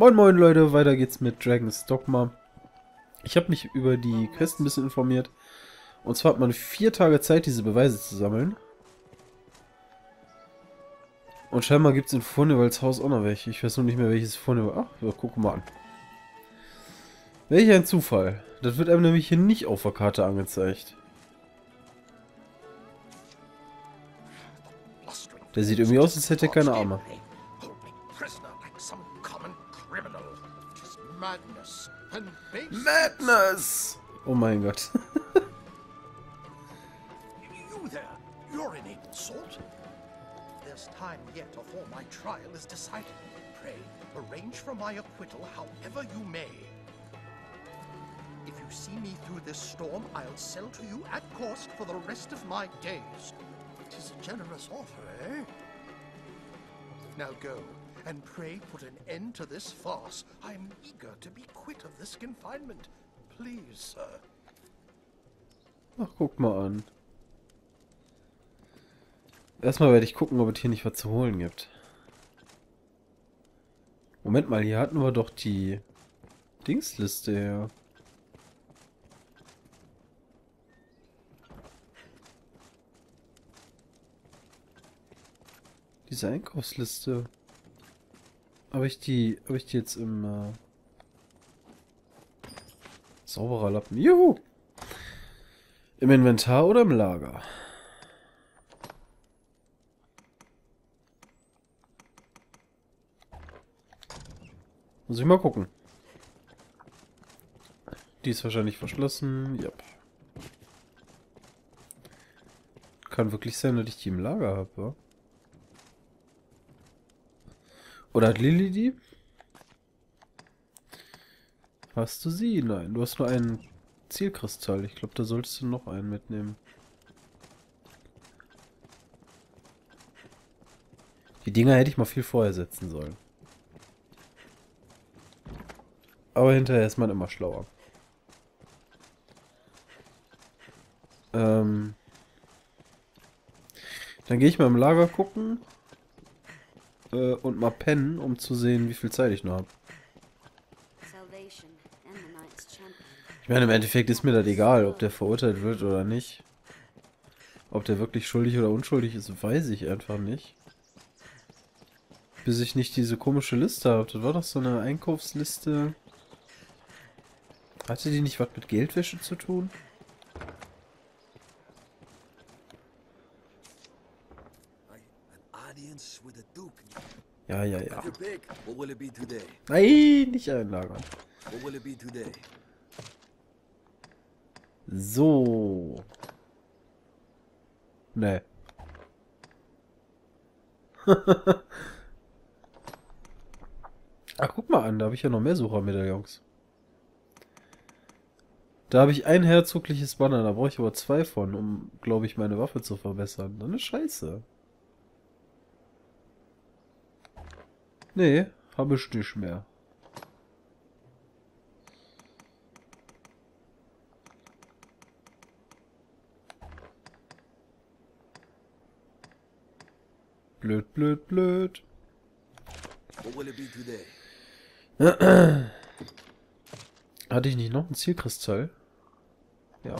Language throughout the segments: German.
Moin moin Leute, weiter geht's mit Dragon's Dogma. Ich habe mich über die Quest ein bisschen informiert. Und zwar hat man vier Tage Zeit, diese Beweise zu sammeln. Und scheinbar gibt es in Furnewalds Haus auch noch welche. Ich weiß nur nicht mehr, welches Furnewald... Ach, ja, wir mal an. Welch ein Zufall. Das wird einem nämlich hier nicht auf der Karte angezeigt. Der sieht irgendwie aus, als hätte er keine Arme. Madness! Oh mein Gott. you there, you're an able sort. There's time yet before my trial is decided. Pray, arrange for my acquittal however you may. If you see me through this storm, I'll sell to you at cost for the rest of my days. It is a generous offer, eh? Now go, and pray put an end to this farce. I'm eager to be quit of this confinement. Please, sir. Ach, guck mal an. Erstmal werde ich gucken, ob es hier nicht was zu holen gibt. Moment mal, hier hatten wir doch die Dingsliste her. Diese Einkaufsliste. Habe ich die, habe ich die jetzt im äh, sauberer Lappen? Juhu! Im Inventar oder im Lager? Muss ich mal gucken. Die ist wahrscheinlich verschlossen. Ja. Kann wirklich sein, dass ich die im Lager habe, ja? Oder hat Lilly die? Hast du sie? Nein, du hast nur einen Zielkristall. Ich glaube, da solltest du noch einen mitnehmen. Die Dinger hätte ich mal viel vorher setzen sollen. Aber hinterher ist man immer schlauer. Ähm Dann gehe ich mal im Lager gucken äh, und mal pennen, um zu sehen, wie viel Zeit ich noch habe. Ich meine, im Endeffekt ist mir das egal, ob der verurteilt wird oder nicht. Ob der wirklich schuldig oder unschuldig ist, weiß ich einfach nicht. Bis ich nicht diese komische Liste habe. Das war doch so eine Einkaufsliste. Hatte die nicht was mit Geldwäsche zu tun? Ja, ja, ja. Nein, nicht einlagern. So. Ne. Ach, guck mal an, da habe ich ja noch mehr Suchermedaillons. Da habe ich ein herzogliches Banner, da brauche ich aber zwei von, um, glaube ich, meine Waffe zu verbessern. Dann ist scheiße. Nee, habe ich nicht mehr. Blöd, blöd, blöd. Hatte ich nicht noch einen Zielkristall? Ja.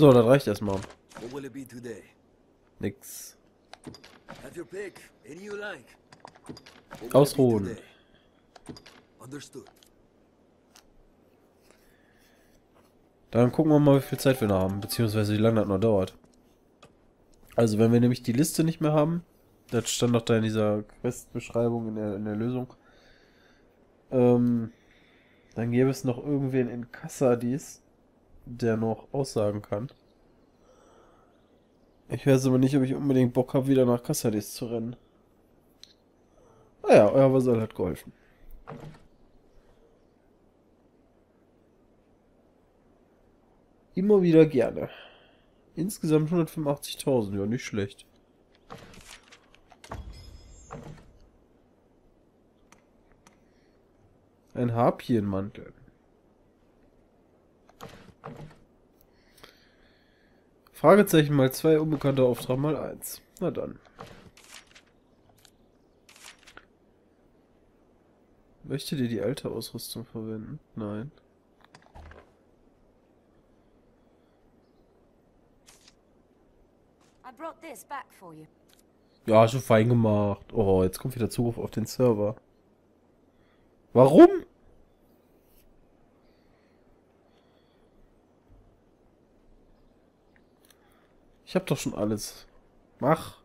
So, das reicht erstmal. Nix. Ausruhen. Dann gucken wir mal, wie viel Zeit wir noch haben, beziehungsweise wie lange das noch dauert. Also, wenn wir nämlich die Liste nicht mehr haben, das stand doch da in dieser Quest-Beschreibung in der, in der Lösung, ähm, dann gäbe es noch irgendwen in Kassa dies, der noch aussagen kann. Ich weiß aber nicht, ob ich unbedingt Bock habe, wieder nach Cassadis zu rennen. Naja, ah euer Vasall hat geholfen. Immer wieder gerne. Insgesamt 185.000, ja nicht schlecht. Ein Harpienmantel. Fragezeichen mal zwei, unbekannter Auftrag mal eins. Na dann. Möchtet ihr die alte Ausrüstung verwenden? Nein. Ja, schon fein gemacht. Oh, jetzt kommt wieder Zugriff auf den Server. Warum? Ich hab doch schon alles. Mach.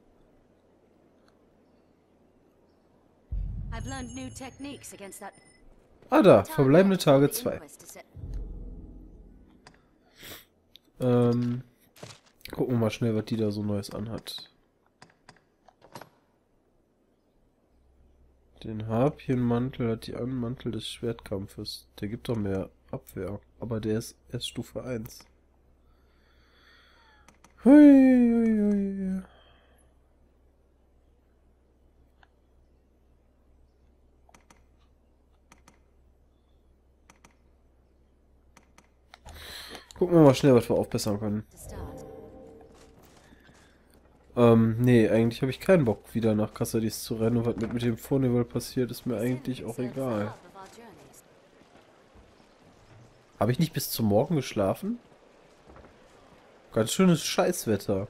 Ah, da. Verbleibende Tage the 2. inquest to set- Ähm. Gucken wir mal schnell, was die da so Neues anhat. Den Harpienmantel hat die Anmantel des Schwertkampfes. Der gibt doch mehr Abwehr. Aber der ist erst Stufe 1. Hui. Gucken wir mal schnell, was wir aufbessern können. Ähm, nee, eigentlich habe ich keinen Bock, wieder nach Cassadis zu rennen. Und was mit, mit dem Vornival passiert, ist mir eigentlich auch egal. Habe ich nicht bis zum Morgen geschlafen? Ganz schönes Scheißwetter.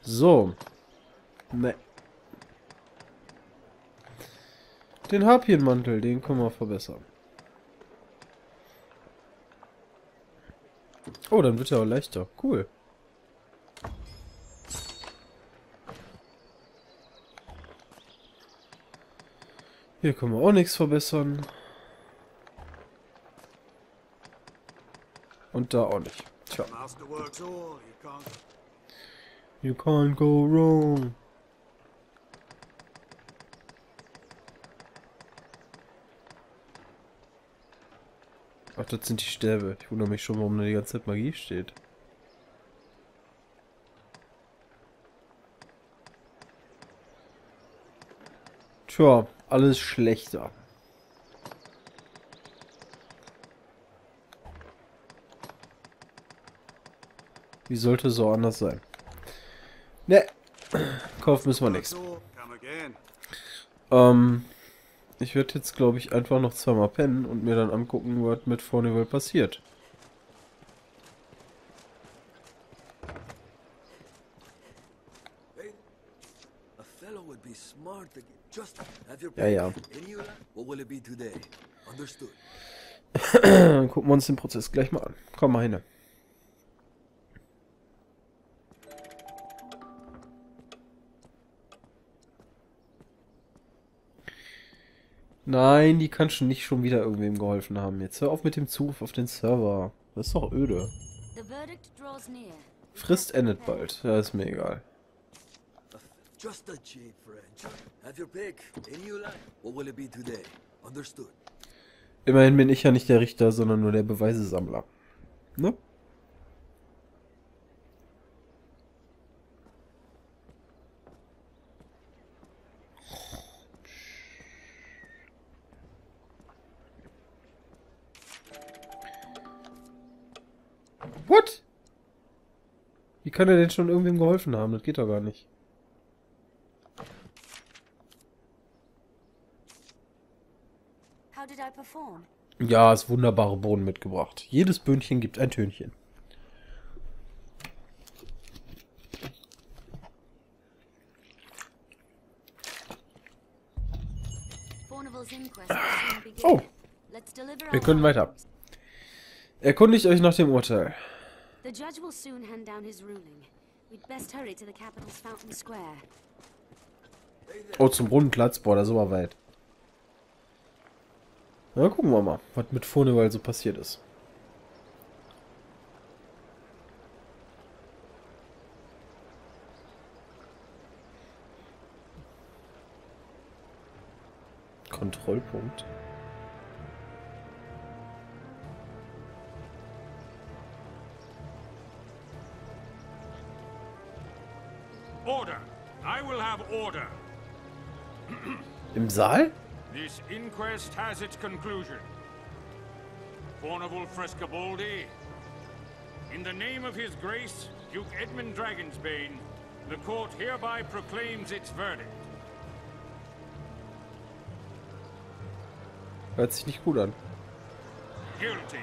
So. Ne. Den Harpienmantel, den können wir verbessern. Oh, dann wird er auch leichter. Cool. Hier können wir auch nichts verbessern. Und da auch nicht. Tja. You can't go wrong. Ach, das sind die Stäbe. Ich wundere mich schon, warum da die ganze Zeit Magie steht. Tja, alles schlechter. Wie sollte so anders sein? Ne, kaufen müssen wir nichts. Ähm, ich werde jetzt, glaube ich, einfach noch zweimal pennen und mir dann angucken, was mit Fornival passiert. Be smart get just have your Ja, ja. What will it be today? Understood. Dann gucken wir uns den Prozess gleich mal an. Komm mal hin. Nein, die kann schon nicht schon wieder irgendwem geholfen haben. Jetzt hör auf mit dem Zugriff auf den Server. Das ist doch öde. Frist endet bald. Ja, ist mir egal. Just a cheap friend. Have your pick. Any of that? What will it be today? Understood. Immerhin bin ich ja nicht der Richter, sondern nur der Beweisesammler. Ne? What? Wie kann er denn schon irgendwem geholfen haben? Das geht doch gar nicht. Perform? Ja, ist wunderbare Bohnen mitgebracht. Jedes Böhnchen gibt ein Tönchen. Begin. Oh, wir können weiter. Erkundigt euch nach dem Urteil. The judge will soon hand down his ruling. We'd best hurry to the capital's Fountain Square. Oh, zum Brunnenplatz. Boah, das ist aber weit. Na, gucken wir mal, was mit Furnival so passiert ist. Kontrollpunkt. Order! I will have order! Im Saal? This inquest has its conclusion. Fornival Frescobaldi, in the name of his grace, Duke Edmund Dragonsbane, the court hereby proclaims its verdict. Hört sich nicht gut an. Guilty.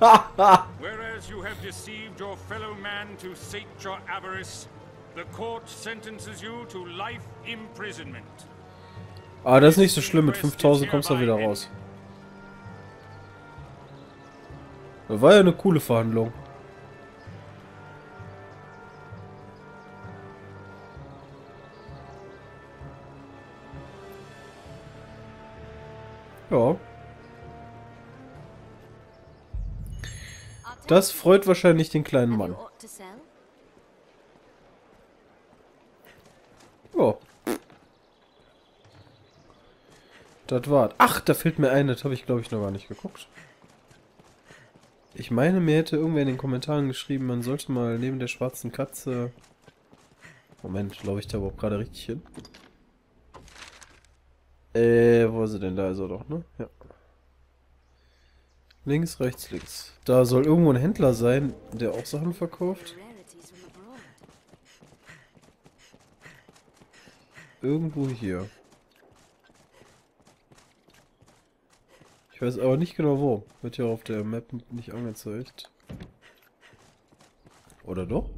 Whereas you have deceived your fellow man to sate your avarice, the court sentences you to life imprisonment. Ah, das ist nicht so schlimm. Mit 5000 kommst du wieder raus. Das war ja eine coole Verhandlung. Ja. Das freut wahrscheinlich den kleinen Mann. aught to sell? Ja. Das war's. Ach, da fällt mir ein, das habe ich glaube ich noch gar nicht geguckt. Ich meine, mir hätte irgendwer in den Kommentaren geschrieben, man sollte mal neben der schwarzen Katze... Moment, glaube ich da überhaupt gerade richtig hin? Äh, wo ist sie denn? Da ist er doch, ne? Ja. Links, rechts, links. Da soll irgendwo ein Händler sein, der auch Sachen verkauft. Irgendwo hier. Weiß aber nicht genau wo. Wird ja auf der Map nicht angezeigt. Oder doch?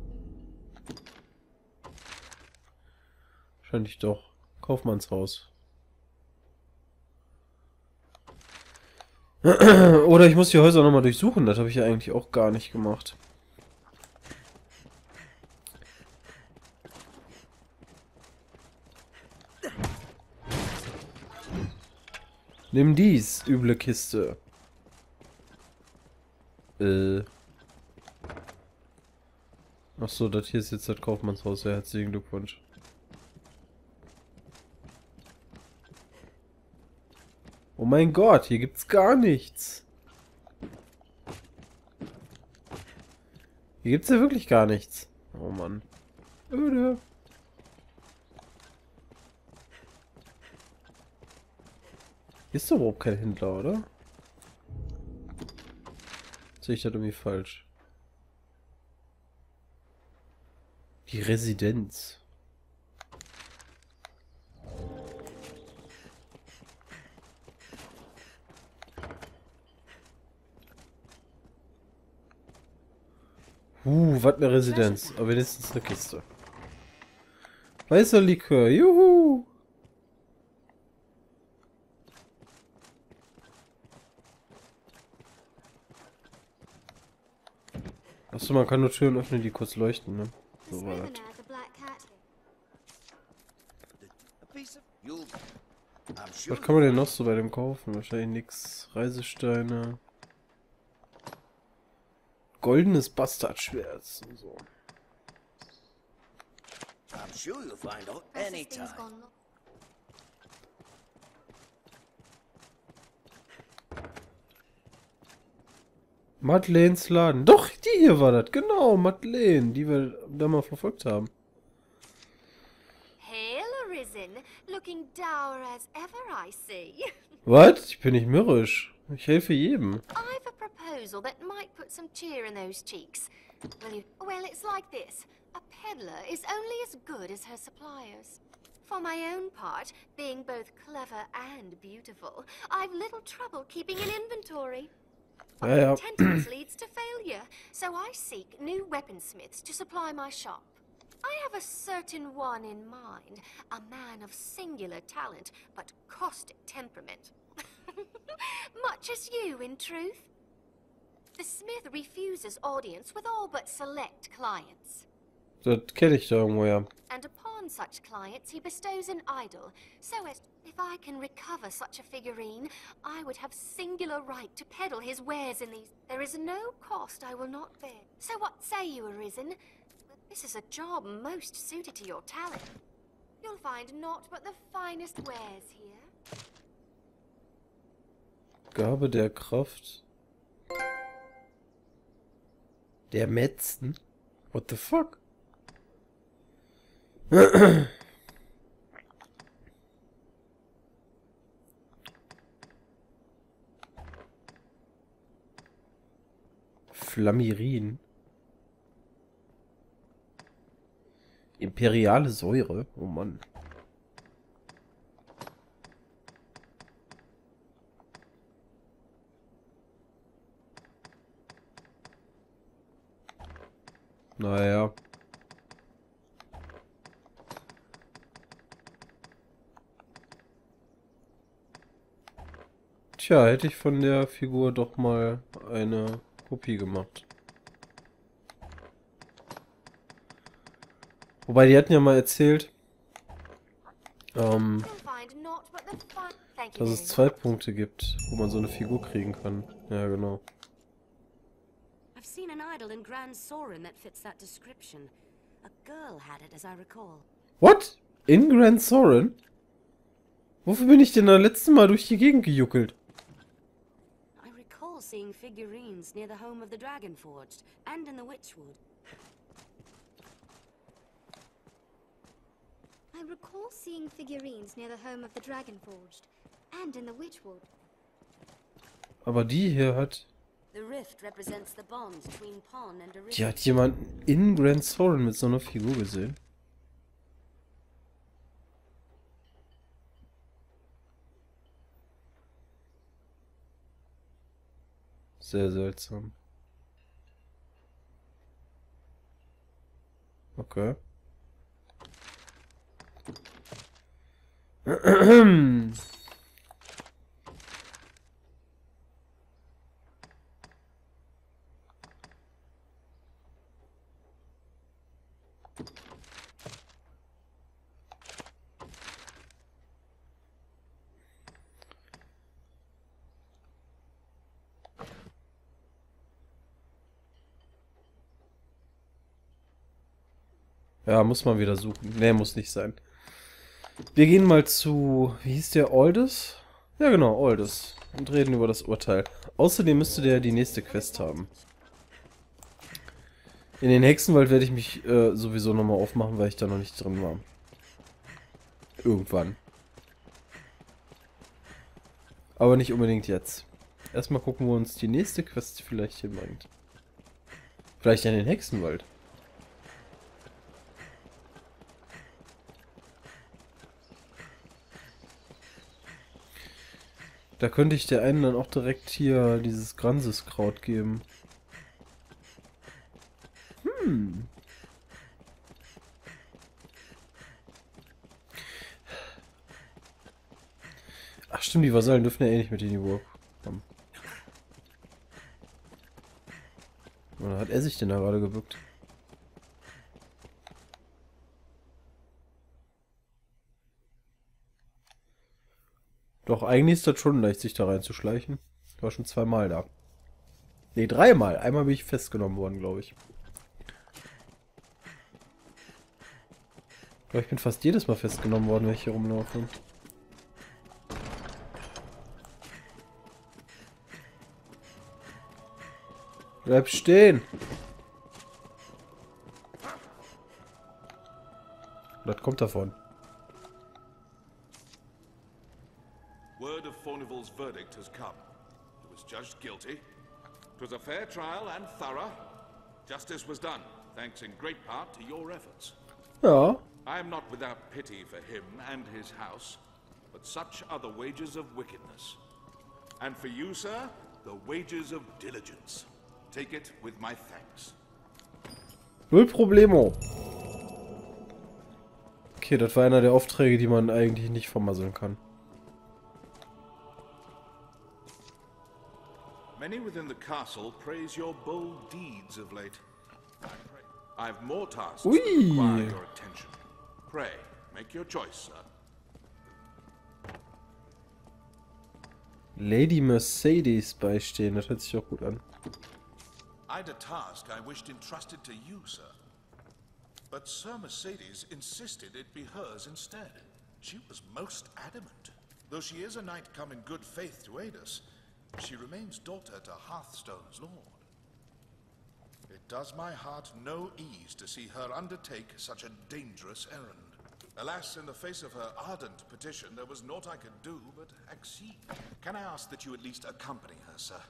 Wahrscheinlich doch. Kaufmannshaus. Oder ich muss die Häuser nochmal durchsuchen. Das habe ich ja eigentlich auch gar nicht gemacht. Nimm dies, üble Kiste. Äh. Ach so, das hier ist jetzt das Kaufmannshaus. Ja, herzlichen Glückwunsch. Oh mein Gott, hier gibt's gar nichts. Hier gibt's ja wirklich gar nichts. Oh Mann. Öde. Ist doch überhaupt kein Händler, oder? Sehe ich das irgendwie falsch? Die Residenz. Uh, was eine Residenz. Aber wenigstens eine Kiste. Weißer Likör, juhu! Achso, man kann nur Türen öffnen, die kurz leuchten, ne? So war das. Was kann man denn noch so bei dem kaufen? Wahrscheinlich nix. Reisesteine. Goldenes Bastardschwert und so. I'm sure you'll find out anytime. Madeleines Laden. Doch, die hier war das. Genau, Madeleine, die wir da mal verfolgt haben. Looking dour as ever, I see. Was? Ich bin nicht mürrisch. Ich helfe jedem. I've a proposal that might put some cheer in those cheeks. Will you? Well, it's like this. A peddler is only as good as her suppliers. For my own part, being both clever and beautiful, I've little trouble keeping an inventory. Ja. Contentment leads to failure, so I seek new weaponsmiths to supply my shop. I have a certain one in mind, a man of singular talent, but caustic temperament. Much as you, in truth. The smith refuses audience with all but select clients. Das kenne ich da irgendwo, ja. And upon such clients, he bestows an idol, so as if I can recover such a figurine, I would have singular right to peddle his wares in these. There is no cost I will not bear. So what say you, Arisen? This is a job most suited to your talent. You'll find naught but the finest wares here. Gabe der Kraft. Der Metzen? What the fuck? Flamirin. Imperiale Säure. Oh Mann. Naja. Tja, hätte ich von der Figur doch mal eine Kopie gemacht. Wobei, die hatten ja mal erzählt, ähm, dass es zwei Punkte gibt, wo man so eine Figur kriegen kann. Ja, genau. I've seen an idol in Grand Sorin that fits that description. A girl had it, as I recall. What? In Grand Sorin? Wofür bin ich denn da letzten Mal durch die Gegend gejuckelt? I recall seeing figurines near the home of the Dragonforged and in the Witchwood. I recall seeing figurines near the home of the Dragonforged and in the Witchwood. Aber die hier hat... The rift represents the bond between Pon and Arisen. Die hat jemanden in Grand Sorin mit so einer Figur gesehen. Sehr seltsam. Okay. Ja, muss man wieder suchen. Nee, muss nicht sein. Wir gehen mal zu, wie hieß der, Aldous? Ja, genau, Aldous. Und reden über das Urteil. Außerdem müsste der die nächste Quest haben. In den Hexenwald werde ich mich äh, sowieso nochmal aufmachen, weil ich da noch nicht drin war. Irgendwann. Aber nicht unbedingt jetzt. Erstmal gucken, wo uns die nächste Quest vielleicht hinbringt. Vielleicht in den Hexenwald. Da könnte ich der einen dann auch direkt hier dieses Granseskraut geben. Hm. Ach stimmt, die Vasallen dürfen ja eh nicht mit in die Burg kommen. Oder hat er sich denn da gerade gebückt? Doch, eigentlich ist das schon leicht, sich da reinzuschleichen. Ich war schon zweimal da. Ne, dreimal. Einmal bin ich festgenommen worden, glaube ich. Aber ich bin fast jedes Mal festgenommen worden, wenn ich hier rumlaufe. Bleib stehen! Das kommt davon. Fair trial and thorough. Justice was done, thanks in great part to your efforts. Ja. I am not without pity for him and his house, but such are the wages of wickedness. And for you, sir, the wages of diligence. Take it with my thanks. Null Problemo. Okay, das war einer der Aufträge, die man eigentlich nicht vermasseln kann. Many within the castle praise your bold deeds of late. I have more tasks Ui. that require your attention. Pray, make your choice, sir. Lady Mercedes beistehen, das hört sich auch gut an. I'd a task I wished entrusted to you, sir. But Sir Mercedes insisted it be hers instead. She was most adamant. Though she is a knight come in good faith to aid us, she remains daughter to Hearthstone's lord. It does my heart no ease to see her undertake such a dangerous errand. Alas, in the face of her ardent petition, there was naught I could do but accede. Can I ask that you at least accompany her, sir?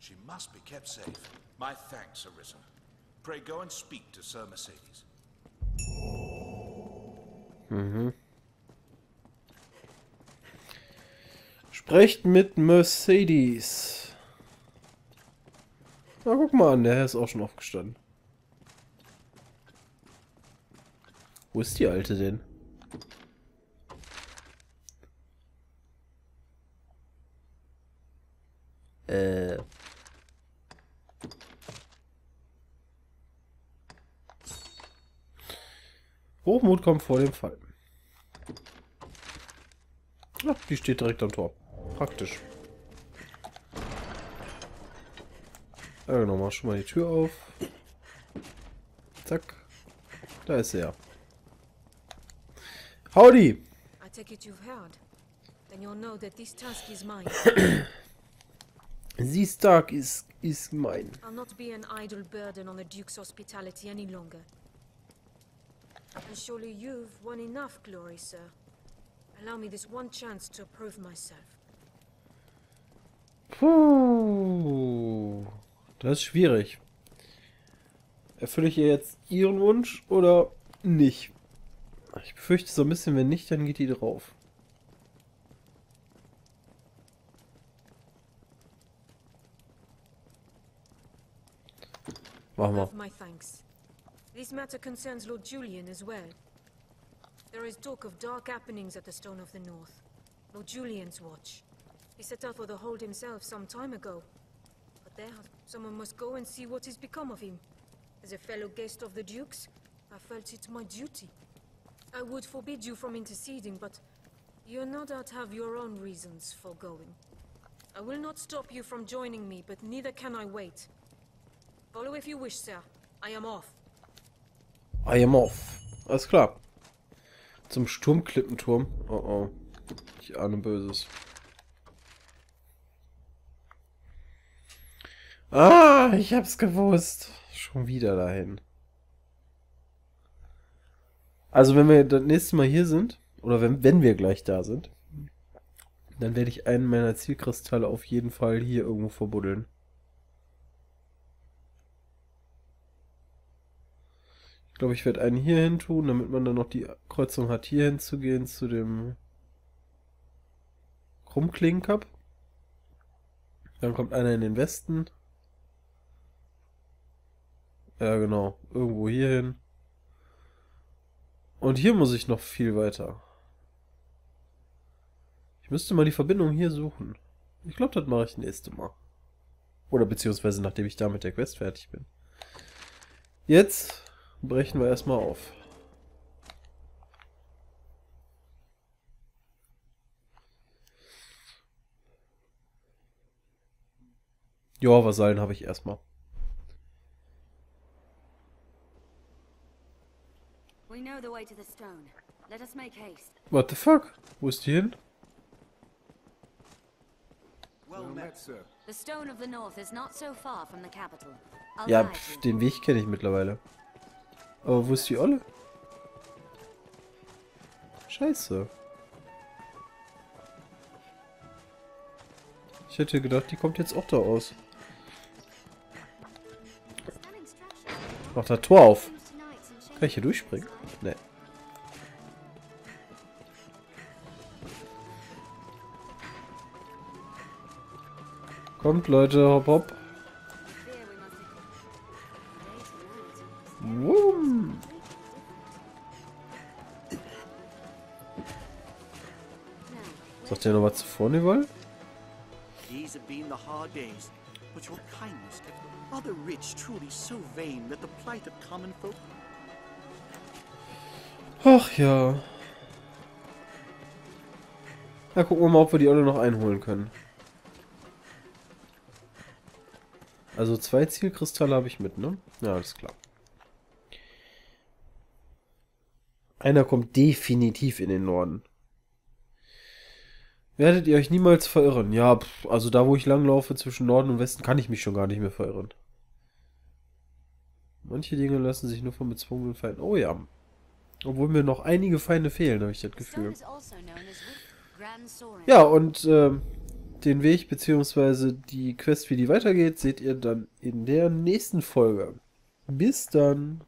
She must be kept safe. My thanks, Arisen. Pray go and speak to Sir Mercedes. Mhm. Sprecht mit Mercedes. Na, guck mal an, der Herr ist auch schon aufgestanden. Wo ist die Alte denn? Äh. Hochmut kommt vor dem Fall. Ach, die steht direkt am Tor. Praktisch. Ja, genau, mach schon mal die Tür auf. Zack. Da ist er. Howdy! I take it you've heard. Then you'll know that this task is mine. This Tag is, is mine. I'll not be an idle burden on the Duke's hospitality any longer. And surely you've won enough glory, sir. Allow me this one chance to prove myself. Puh. Das ist schwierig. Erfülle ich ihr jetzt ihren Wunsch oder nicht? Ich befürchte so ein bisschen, wenn nicht, dann geht die drauf. Machen wir. This matter concerns Lord Julian as well. There is talk of dark happenings at the Stone of the North. Lord Julian's watch. He set out for the hold himself some time ago. But there, someone must go and see what has become of him. As a fellow guest of the Duke's, I felt it my duty. I would forbid you from interceding, but you no doubt have your own reasons for going. I will not stop you from joining me, but neither can I wait. Follow if you wish, sir. I am off. I am off. Alles klar. Zum Sturmklippenturm. Oh oh. Ich ahne Böses. Ah, ich hab's gewusst. Schon wieder dahin. Also wenn wir das nächste Mal hier sind, oder wenn, wenn wir gleich da sind, dann werde ich einen meiner Zielkristalle auf jeden Fall hier irgendwo verbuddeln. Ich glaube, ich werde einen hier hin tun, damit man dann noch die Kreuzung hat, hier hinzugehen zu dem Krummklingenkap. Dann kommt einer in den Westen. Ja, genau. Irgendwo hier hin. Und hier muss ich noch viel weiter. Ich müsste mal die Verbindung hier suchen. Ich glaube, das mache ich nächste Mal. Oder beziehungsweise nachdem ich da mit der Quest fertig bin. Jetzt brechen wir erstmal auf. Ja, Vasallen habe ich erstmal. Know the way to the stone. Let us make haste. What the fuck? Wo ist die hin? Well met, sir. The stone of the north is not so far from the capital. Ja, pf, den Weg kenne ich mittlerweile. Aber wo ist die Olle? Scheiße. Ich hätte gedacht, die kommt jetzt auch da aus. Mach das Tor auf. Kann ich hier durchspringen? Nee. Kommt Leute, hopp hopp. Wum. Sagt ihr noch was zuvor, Nival? These have been the hard days, but your kindness kept other rich truly so vain that the plight of common folk Ach ja. Na, gucken wir mal, ob wir die alle noch einholen können. Also zwei Zielkristalle habe ich mit, ne? Ja, alles klar. Einer kommt definitiv in den Norden. Werdet ihr euch niemals verirren? Ja, pff, also da, wo ich langlaufe zwischen Norden und Westen, kann ich mich schon gar nicht mehr verirren. Manche Dinge lassen sich nur von bezwungenen Feinden... Oh ja. Obwohl mir noch einige Feinde fehlen, habe ich das Gefühl. also. Ja, und ähm, den Weg bzw. die Quest, wie die weitergeht, seht ihr dann in der nächsten Folge. Bis dann.